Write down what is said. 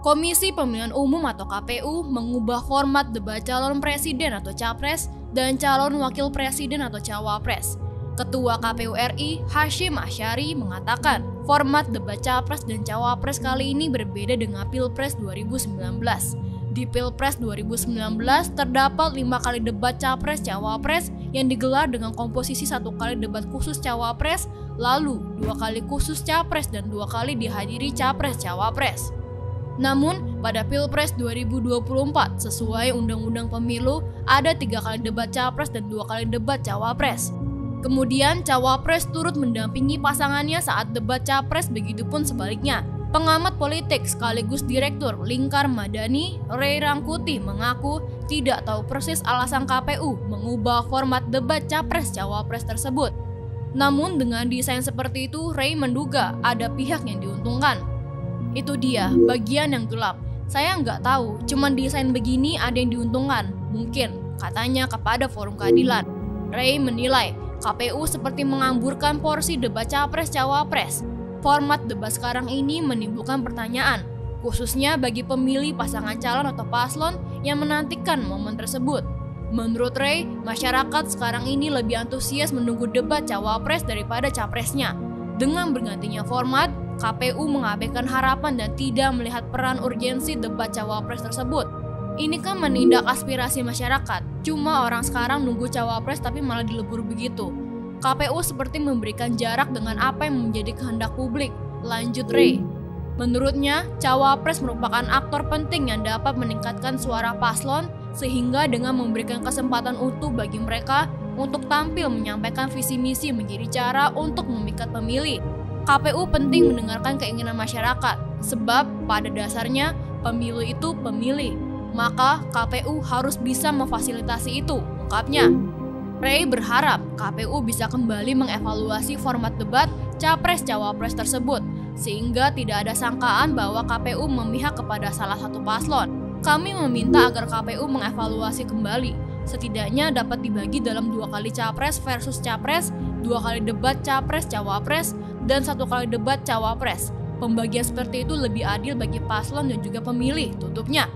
Komisi Pemilihan Umum atau KPU mengubah format debat calon presiden atau capres dan calon wakil presiden atau cawapres. Ketua KPU RI Hashim Asyari mengatakan format debat capres dan cawapres kali ini berbeda dengan Pilpres 2019. Di Pilpres 2019 terdapat lima kali debat capres cawapres yang digelar dengan komposisi satu kali debat khusus cawapres, lalu dua kali khusus capres dan dua kali dihadiri capres cawapres. Namun, pada Pilpres 2024, sesuai Undang-Undang Pemilu, ada tiga kali debat capres dan dua kali debat cawapres. Kemudian, cawapres turut mendampingi pasangannya saat debat capres, begitupun sebaliknya. Pengamat politik sekaligus direktur Lingkar Madani, Ray Rangkuti mengaku tidak tahu persis alasan KPU mengubah format debat capres-cawapres tersebut. Namun dengan desain seperti itu, Ray menduga ada pihak yang diuntungkan. Itu dia, bagian yang gelap. Saya nggak tahu, cuman desain begini ada yang diuntungkan. Mungkin, katanya kepada forum keadilan. Ray menilai, KPU seperti mengamburkan porsi debat capres-cawapres. Format debat sekarang ini menimbulkan pertanyaan, khususnya bagi pemilih pasangan calon atau paslon yang menantikan momen tersebut. Menurut Ray, masyarakat sekarang ini lebih antusias menunggu debat cawapres daripada capresnya. Dengan bergantinya format, KPU mengabaikan harapan dan tidak melihat peran urgensi debat cawapres tersebut. Ini kan menindak aspirasi masyarakat. Cuma orang sekarang nunggu cawapres tapi malah dilebur begitu. KPU seperti memberikan jarak dengan apa yang menjadi kehendak publik. Lanjut Ray. Menurutnya, cawapres merupakan aktor penting yang dapat meningkatkan suara paslon sehingga dengan memberikan kesempatan utuh bagi mereka untuk tampil menyampaikan visi misi menjadi cara untuk memikat pemilih. KPU penting mendengarkan keinginan masyarakat, sebab pada dasarnya pemilu itu pemilih. Maka KPU harus bisa memfasilitasi itu, ungkapnya. Ray berharap KPU bisa kembali mengevaluasi format debat capres-cawapres tersebut, sehingga tidak ada sangkaan bahwa KPU memihak kepada salah satu paslon. Kami meminta agar KPU mengevaluasi kembali, setidaknya dapat dibagi dalam dua kali capres versus capres, dua kali debat capres-cawapres, dan satu kali debat cawapres. Pembagian seperti itu lebih adil bagi paslon dan juga pemilih, tutupnya.